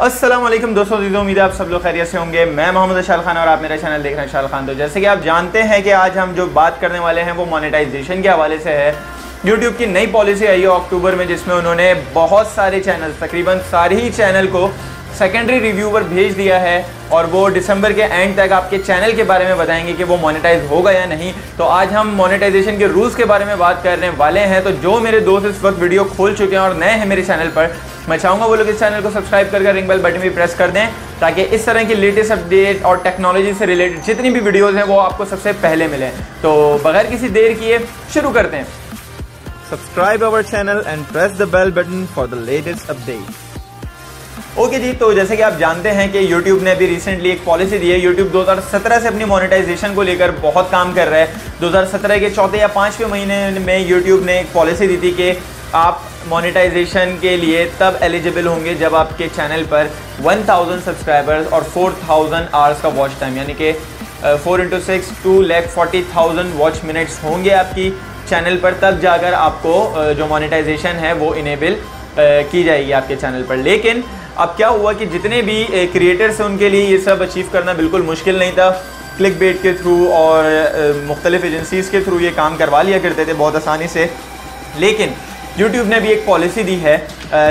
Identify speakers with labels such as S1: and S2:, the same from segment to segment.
S1: वालेकुम दोस्तों, उम्मीद है आप सब लोग खैरियत से होंगे। मैं मोहम्मद अशाल खान और आप मेरा चैनल देख रहे हैं शाल खान। तो जैसे कि आप जानते हैं कि आज हम जो बात करने वाले हैं वो मोनेटाइजेशन के हवाले से है। यूट्यूब की नई पॉलिसी आई है अक्टूबर में, जिसमें उन्होंने बहुत सारे चैनल तकरीबन सारे ही चैनल को सेकेंडरी रिव्यू पर भेज दिया है और वो दिसंबर के एंड तक आपके चैनल के बारे में बताएँगे कि वो मोनेटाइज होगा या नहीं। तो आज हम मोनेटाइजेशन के रूल्स के बारे में बात करने वाले हैं। तो जो मेरे दोस्त इस वक्त वीडियो खोल चुके हैं और नए हैं मेरे चैनल पर, मैं चाहूँगा वो लोग इस चैनल को सब्सक्राइब करके रिंग बेल बटन भी प्रेस कर दें, ताकि इस तरह की लेटेस्ट अपडेट और टेक्नोलॉजी से रिलेटेड जितनी भी वीडियोज़ हैं वो आपको सबसे पहले मिलें। तो बगैर किसी देर किए, शुरू करते हैं।
S2: Subscribe our channel and press the bell button for the latest update.
S1: Okay जी तो जैसे कि आप जानते हैं कि YouTube ने अभी रिसेंटली एक पॉलिसी दी है। YouTube 2017 से अपनी मोनेटाइजेशन को लेकर बहुत काम कर रहा है। 2017 के चौथे या पाँचवें महीने में YouTube ने एक पॉलिसी दी थी कि आप मोनेटाइजेशन के लिए तब एलिजिबल होंगे जब आपके चैनल पर 1000 सब्सक्राइबर्स और 4000 आवर्स का वॉच टाइम यानी कि four into six two lakh forty thousand watch minutes होंगे आपकी चैनल पर। तब जाकर आपको जो मोनेटाइजेशन है वो इनेबल की जाएगी आपके चैनल पर। लेकिन अब क्या हुआ कि जितने भी क्रिएटर्स हैं उनके लिए ये सब अचीव करना बिल्कुल मुश्किल नहीं था। क्लिक बेट के थ्रू और मुख्तलिफ़ एजेंसीज़ के थ्रू ये काम करवा लिया करते थे बहुत आसानी से। लेकिन यूट्यूब ने भी एक पॉलिसी दी है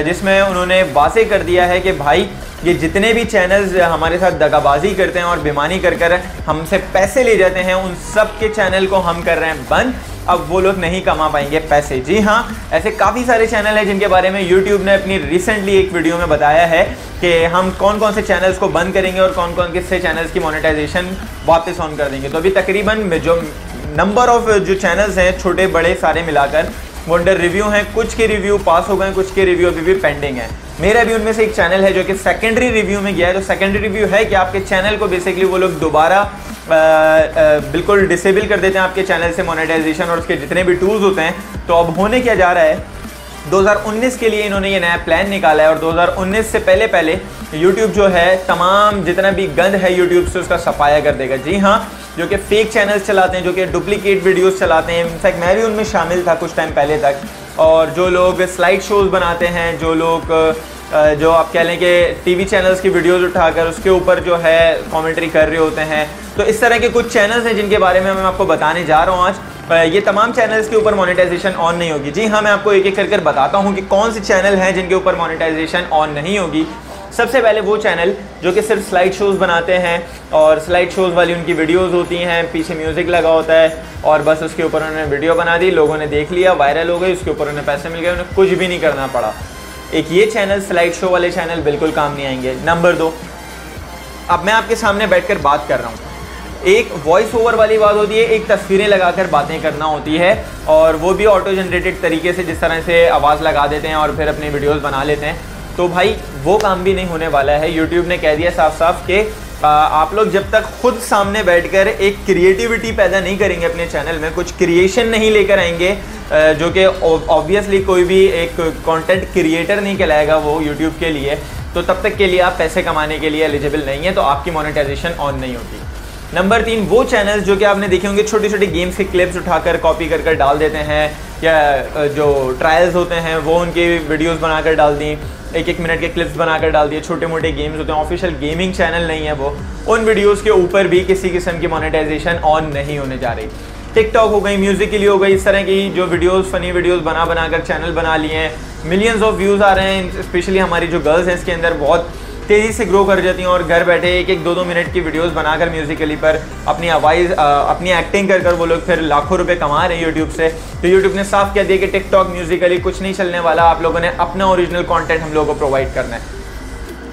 S1: जिसमें उन्होंने वाजे कर दिया है कि भाई, ये जितने भी चैनल्स हमारे साथ दगाबाजी करते हैं और बेमानी कर कर हमसे पैसे ले जाते हैं, उन सब के चैनल को हम कर रहे हैं बंद। अब वो लोग नहीं कमा पाएँगे पैसे। जी हाँ ऐसे काफ़ी सारे चैनल हैं जिनके बारे में यूट्यूब ने अपनी रिसेंटली एक वीडियो में बताया है कि हम कौन कौन से चैनल्स को बंद करेंगे और कौन कौन किससे चैनल्स की मोनेटाइजेशन वापस ऑन कर देंगे। तो अभी तकरीबन जो नंबर ऑफ़ जो चैनल्स हैं, छोटे, बड़े, सारे मिलाकर वो अंडर रिव्यू हैं, कुछ के रिव्यू पास हो गए कुछ के रिव्यू अभी भी पेंडिंग है। मेरा भी उनमें से एक चैनल है जो कि सेकेंडरी रिव्यू में गया है। तो सेकेंडरी रिव्यू है कि आपके चैनल को बेसिकली वो लोग दोबारा बिल्कुल डिसेबल कर देते हैं आपके चैनल से मोनेटाइजेशन और उसके जितने भी टूल्स होते हैं। तो अब होने क्या जा रहा है? 2019 के लिए इन्होंने ये नया प्लान निकाला है और 2019 से पहले पहले YouTube जो है, तमाम जितना भी गंद है YouTube से उसका सफाया कर देगा। जी हाँ जो कि फेक चैनल्स चलाते हैं, जो कि डुप्लीकेट वीडियोस चलाते हैं। इनफैक्ट मैं भी उनमें शामिल था कुछ टाइम पहले तक। और जो लोग स्लाइड शोज़ बनाते हैं, जो लोग जो आप कह लें कि टीवी चैनल्स की वीडियोस उठाकर उसके ऊपर जो है कमेंट्री कर रहे होते हैं। तो इस तरह के कुछ चैनल्स हैं जिनके बारे में मैं आपको बताने जा रहा हूँ आज। ये तमाम चैनल्स के ऊपर मोनेटाइजेशन ऑन नहीं होगी। जी हाँ मैं आपको एक एक कर कर बताता हूँ कि कौन से चैनल हैं जिनके ऊपर मोनेटाइजेशन ऑन नहीं होगी। सबसे पहले वो चैनल जो कि सिर्फ़ स्लाइड शोज़ बनाते हैं और स्लाइड शोज़ वाली उनकी वीडियोस होती हैं, पीछे म्यूज़िक लगा होता है और बस उसके ऊपर उन्होंने वीडियो बना दी, लोगों ने देख लिया वायरल हो गई, उसके ऊपर उन्हें पैसे मिल गए, उन्हें कुछ भी नहीं करना पड़ा। एक ये चैनल स्लाइड शो वाले चैनल बिल्कुल काम नहीं आएँगे। नंबर दो, अब मैं आपके सामने बैठकर बात कर रहा हूँ। एक वॉइस ओवर वाली बात होती है, एक तस्वीरें लगाकर बातें करना होती है और वो भी ऑटो जनरेटेड तरीके से जिस तरह से आवाज़ लगा देते हैं और फिर अपनी वीडियोस बना लेते हैं। तो भाई, वो काम भी नहीं होने वाला है। यूट्यूब ने कह दिया साफ़ साफ़ कि आप लोग जब तक खुद सामने बैठकर एक क्रिएटिविटी पैदा नहीं करेंगे अपने चैनल में, कुछ क्रिएशन नहीं लेकर आएँगे जो कि ऑब्वियसली कोई भी एक कंटेंट क्रिएटर नहीं कहलाएगा वो यूट्यूब के लिए तो तब तक के लिए आप पैसे कमाने के लिए एलिजिबल नहीं है तो आपकी मोनेटाइजेशन ऑन नहीं होगी नंबर तीन, वो चैनल्स जो कि आपने देखे होंगे छोटे छोटे गेम्स के क्लिप्स उठाकर कॉपी कर कर डाल देते हैं या जो ट्रायल्स होते हैं, वो उनकी वीडियोस बनाकर डाल दी एक एक मिनट के क्लिप्स बनाकर डाल दिए छोटे मोटे गेम्स होते हैं ऑफिशियल गेमिंग चैनल नहीं है वो, उन वीडियोस के ऊपर भी किसी किस्म की मोनेटाइजेशन ऑन नहीं होने जा रही। टिकटॉक हो गई म्यूज़िक के लिए हो गई, इस तरह की जो वीडियोस फनी वीडियोस बना बनाकर चैनल बना लिए हैं मिलियंस ऑफ़ व्यूज़ आ रहे हैं स्पेशली हमारी जो गर्ल्स हैं, इसके अंदर बहुत तेज़ी से ग्रो कर जाती हैं और घर बैठे एक एक दो दो मिनट की वीडियोस बनाकर म्यूजिकली पर अपनी आवाज़ अपनी एक्टिंग कर कर वो लोग फिर लाखों रुपए कमा रहे हैं यूट्यूब से। तो यूट्यूब ने साफ़ कह दिया कि टिकटॉक म्यूजिकली कुछ नहीं चलने वाला। आप लोगों ने अपना ओरिजिनल कॉन्टेंट हम लोगों को प्रोवाइड करना है।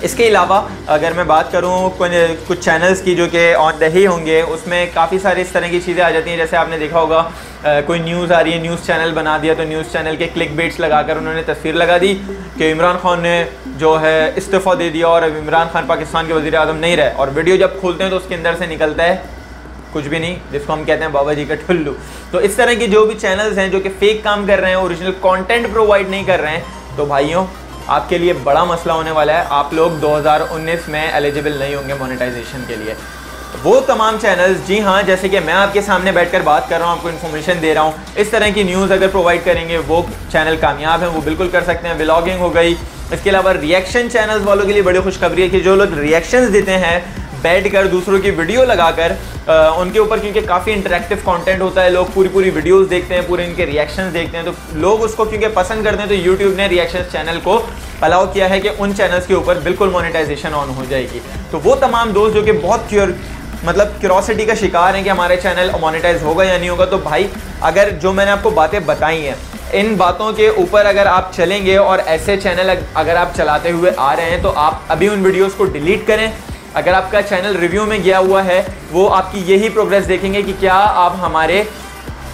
S1: इसके अलावा अगर मैं बात करूँ कुछ कुछ चैनल्स की जो कि ऑन दही होंगे, उसमें काफ़ी सारी इस तरह की चीज़ें आ जाती हैं। जैसे आपने देखा होगा कोई न्यूज़ आ रही है न्यूज़ चैनल बना दिया तो न्यूज़ चैनल के क्लिक बेट्स लगाकर उन्होंने तस्वीर लगा दी कि इमरान खान ने जो है इस्तीफ़ा दे दिया और अब इमरान खान पाकिस्तान के वजी अजम नहीं रहे। और वीडियो जब खोलते हैं तो उसके अंदर से निकलता है कुछ भी नहीं, जिसको हम कहते हैं बाबा जी का ठुल्लू तो इस तरह के जो भी चैनल्स हैं, जो कि फेक काम कर रहे हैं ओरिजिनल कंटेंट प्रोवाइड नहीं कर रहे हैं तो भाइयों आपके लिए बड़ा मसला होने वाला है। आप लोग 2019 में एलिजिबल नहीं होंगे मोनेटाइजेशन के लिए। वो तमाम चैनल्स जी हाँ जैसे कि मैं आपके सामने बैठकर बात कर रहा हूँ, आपको इन्फॉर्मेशन दे रहा हूँ। इस तरह की न्यूज़ अगर प्रोवाइड करेंगे, वो चैनल कामयाब हैं, वो बिल्कुल कर सकते हैं। ब्लॉगिंग हो गई। इसके अलावा रिएक्शन चैनल्स वालों के लिए बड़ी खुशखबरी है कि जो लोग रिएक्शंस देते हैं बैठ कर दूसरों की वीडियो लगाकर उनके ऊपर क्योंकि काफ़ी इंटरेक्टिव कंटेंट होता है, लोग पूरी पूरी वीडियोस देखते हैं, पूरे इनके रिएक्शंस देखते हैं तो लोग उसको क्योंकि पसंद करते हैं तो यूट्यूब ने रिएक्शन चैनल को अलाउ किया है कि उन चैनल्स के ऊपर बिल्कुल मोनिटाइजेशन ऑन हो जाएगी। तो वो तमाम दोस्त जो कि बहुत क्योर मतलब क्यूरोसिटी का शिकार है कि हमारे चैनल मोनेटाइज होगा या नहीं होगा तो भाई, अगर जो मैंने आपको बातें बताई हैं, इन बातों के ऊपर अगर आप चलेंगे और ऐसे चैनल अगर आप चलाते हुए आ रहे हैं तो आप अभी उन वीडियोस को डिलीट करें अगर आपका चैनल रिव्यू में गया हुआ है, वो आपकी यही प्रोग्रेस देखेंगे कि क्या आप हमारे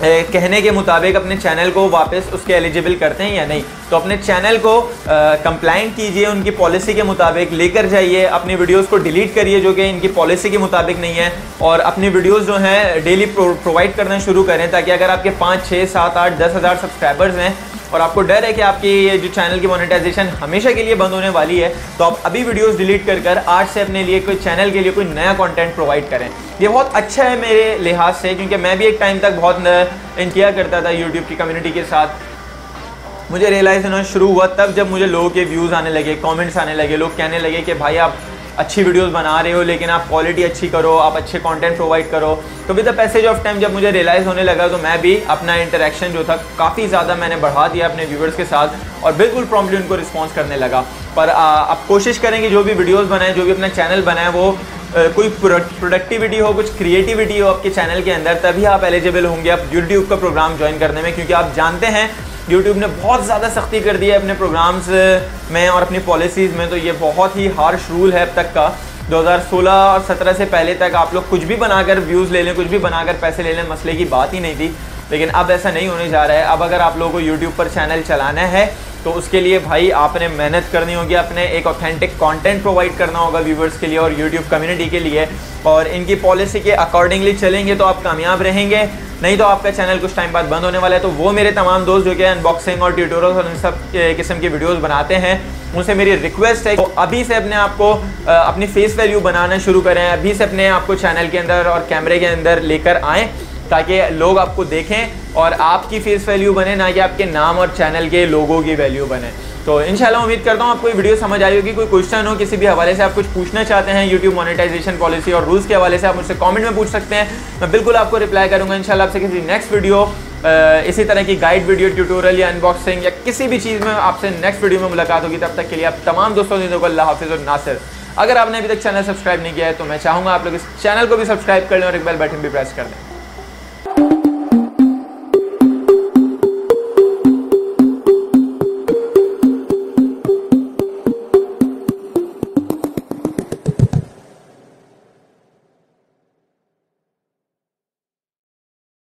S1: कहने के मुताबिक अपने चैनल को वापस उसके एलिजिबल करते हैं या नहीं। तो अपने चैनल को कंप्लाइंट कीजिए, उनकी पॉलिसी के मुताबिक लेकर जाइए, अपनी वीडियोस को डिलीट करिए, जो कि इनकी पॉलिसी के मुताबिक नहीं है, और अपनी वीडियोस जो हैं डेली प्रोवाइड करना शुरू करें, ताकि अगर आपके पाँच, छः, सात, आठ, दस हज़ार सब्सक्राइबर्स हैं और आपको डर है कि आपकी ये जो चैनल की मोनेटाइजेशन हमेशा के लिए बंद होने वाली है तो आप अभी वीडियोस डिलीट कर कर आज से अपने लिए कोई चैनल के लिए कोई नया कंटेंट प्रोवाइड करें। ये बहुत अच्छा है मेरे लिहाज से, क्योंकि मैं भी एक टाइम तक बहुत किया करता था यूट्यूब की कम्युनिटी के साथ। मुझे रियलाइज़ होना शुरू हुआ तब जब मुझे लोगों के व्यूज़ आने लगे कमेंट्स आने लगे, लोग कहने लगे कि भाई आप अच्छी वीडियोस बना रहे हो, लेकिन आप क्वालिटी अच्छी करो, आप अच्छे कंटेंट प्रोवाइड करो। तो with the passage of time जब मुझे रियलाइज़ होने लगा तो मैं भी अपना इंटरेक्शन जो था, काफ़ी ज़्यादा मैंने बढ़ा दिया अपने व्यूवर्स के साथ और बिल्कुल प्रॉम्पली उनको रिस्पॉन्स करने लगा। पर आप कोशिश करेंगे जो भी वीडियोज़ बनाएँ, जो भी अपना चैनल बनाए, वो कोई प्रोडक्टिविटी हो, कुछ क्रिएटिविटी हो आपके चैनल के अंदर, तभी आप एलिजिबल होंगे, आप यूट्यूब का प्रोग्राम ज्वाइन करने में, क्योंकि आप जानते हैं यूट्यूब ने बहुत ज़्यादा सख्ती कर दी है अपने प्रोग्राम्स में और अपनी पॉलिसीज़ में तो ये बहुत ही हार्श रूल है अब तक का। 2016 और 17 से पहले तक आप लोग कुछ भी बनाकर व्यूज़ ले लें, कुछ भी बनाकर पैसे ले लें, मसले की बात ही नहीं थी। लेकिन अब ऐसा नहीं होने जा रहा है। अब अगर आप लोगों को यूट्यूब पर चैनल चलाना है तो उसके लिए भाई आपने मेहनत करनी होगी अपने एक ऑथेंटिक कंटेंट प्रोवाइड करना होगा व्यूवर्स के लिए और यूट्यूब कम्युनिटी के लिए। और इनकी पॉलिसी के अकॉर्डिंगली चलेंगे तो आप कामयाब रहेंगे। नहीं तो आपका चैनल कुछ टाइम बाद बंद होने वाला है तो वो मेरे तमाम दोस्त जो कि अनबॉक्सिंग और ट्यूटोरियल और इन सब किस्म की वीडियोस बनाते हैं, उनसे मेरी रिक्वेस्ट है तो अभी से अपने आप को अपनी फेस वैल्यू बनाना शुरू करें, अभी से अपने आप को चैनल के अंदर और कैमरे के अंदर लेकर आएँ, ताकि लोग आपको देखें और आपकी फेस वैल्यू बने, ना कि आपके नाम और चैनल के लोगों की वैल्यू बने। तो इंशाल्लाह उम्मीद करता हूँ आपको ये वीडियो समझ आई होगी, कोई क्वेश्चन हो, किसी भी हवाले से आप कुछ पूछना चाहते हैं यूट्यूब मोनेटाइजेशन पॉलिसी और रूल्स के हवाले से आप मुझसे कमेंट में पूछ सकते हैं। मैं बिल्कुल आपको रिप्लाई करूँगा, इंशाल्लाह आपसे किसी नेक्स्ट वीडियो इसी तरह की गाइड वीडियो ट्यूटोरियल या अनबॉक्सिंग या किसी भी चीज़ में आपसे नेक्स्ट वीडियो में मुलाकात होगी। तब तक के लिए आप तमाम दोस्तों को अल्लाह हाफिज़ और नासिर। अगर आपने अभी तक चैनल सब्सक्राइब नहीं किया है तो मैं चाहूँगा आप लोग इस चैनल को भी सब्सक्राइब कर लें और एक बेल बटन भी प्रेस कर दें